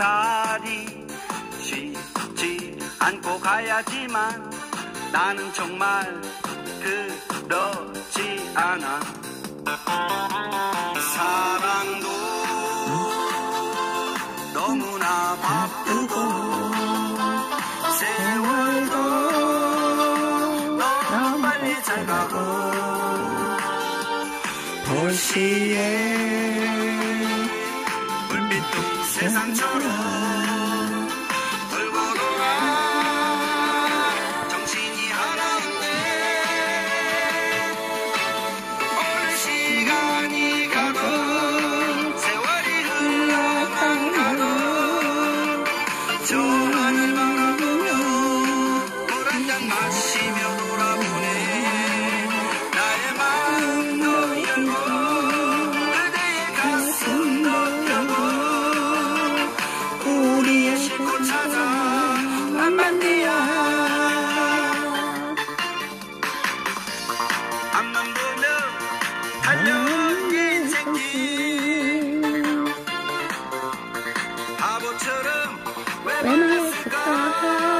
살이 쉽지 않고 가야지만 나는 정말 그렇지 않아. 사랑도 너무나 바쁘고 세월도 너무 빨리 잘 가고. 도시의 세상처럼 돌고 돌아 정신이 하나인데 어느 시간이 가고 세월이 좋아하는 바라보며 물한잔 마시며 만만디야. 앞만 보며 달려온 인생길. 바보처럼 왜 말했을까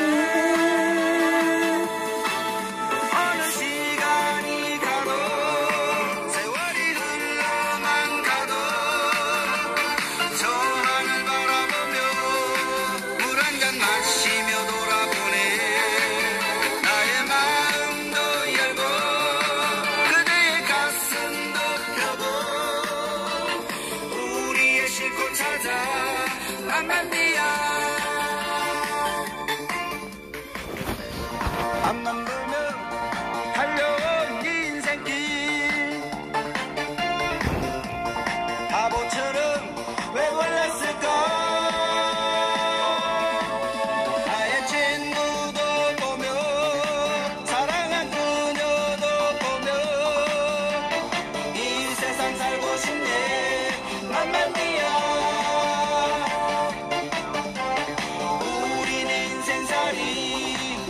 I'm a man.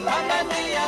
Mamma mia.